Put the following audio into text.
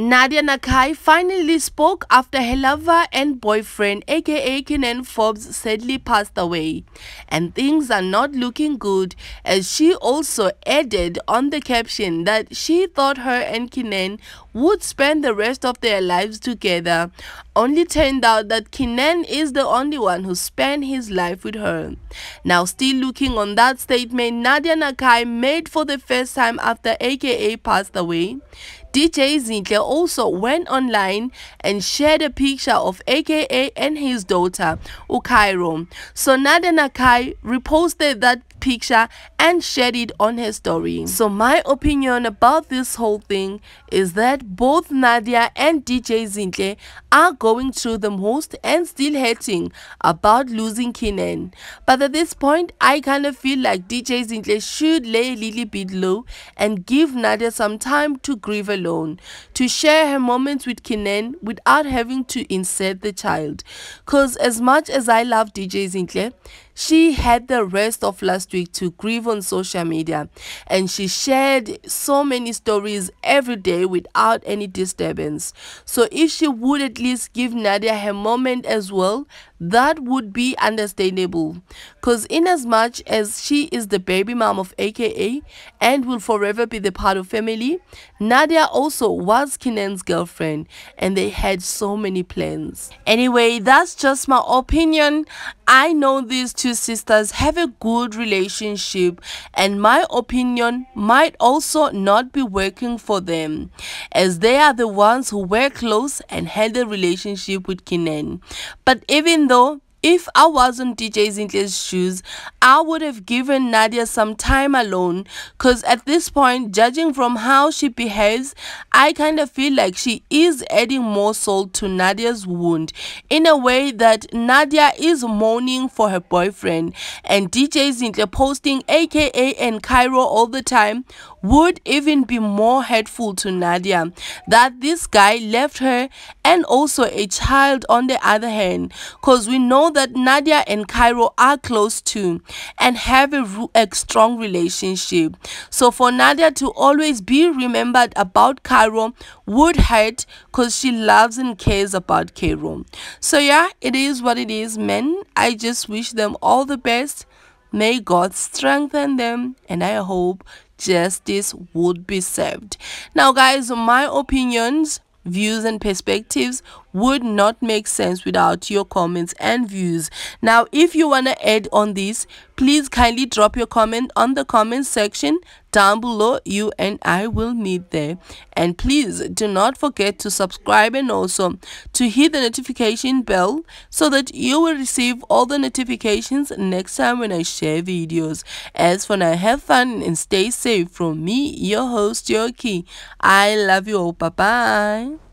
Nadia Nakai finally spoke after her lover and boyfriend, aka Kiernan Forbes, sadly passed away. And things are not looking good, as she also added on the caption that she thought her and Kiernan would spend the rest of their lives together. Only turned out that Kiernan is the only one who spent his life with her. Now, still looking on that statement Nadia Nakai made for the first time after aka passed away. DJ Zinhle also went online and shared a picture of AKA and his daughter, Ukairo. So Nadia Nakai reposted that picture and shared it on her story. So my opinion about this whole thing is that both Nadia and DJ Zinhle are going through the most and still hurting about losing Kiernan. But at this point, I kind of feel like DJ Zinhle should lay a little bit low and give Nadia some time to grieve alone, to share her moments with Kiernan without having to insert the child. Cause as much as I love DJ Zinhle, she had the rest of last week to grieve on social media and she shared so many stories every day without any disturbance. So if she would at least give Nadia her moment as well, that would be understandable. Because in as much as she is the baby mom of aka and will forever be the part of family nadia also was kiernan's girlfriend and they had so many plans. Anyway that's just my opinion. I know these two sisters have a good relationship and my opinion might also not be working for them as they are the ones who were close and had a relationship with kiernan but even 지금도 if I was in DJ Zinhle's shoes, I would have given Nadia some time alone. Because at this point, judging from how she behaves, I kind of feel like she is adding more salt to Nadia's wound in a way that Nadia is mourning for her boyfriend. And DJ Zinhle posting aka and Kairo all the time would even be more hurtful to Nadia that this guy left her and also a child on the other hand. Because we know that Nadia and Kairo are close too and have a, a strong relationship. So for Nadia to always be remembered about Kairo would hurt because she loves and cares about Kairo. So yeah it is what it is men. I just wish them all the best. May God strengthen them, and I hope justice would be served. Now, guys, my opinions views and perspectives would not make sense without your comments and views. Now if you want to add on this please kindly drop your comment on the comment section down below. You and i will meet there. And please do not forget to subscribe and also to hit the notification bell so that you will receive all the notifications next time when i share videos. As for now have fun and stay safe from me your host Yoki. i love you all. Bye bye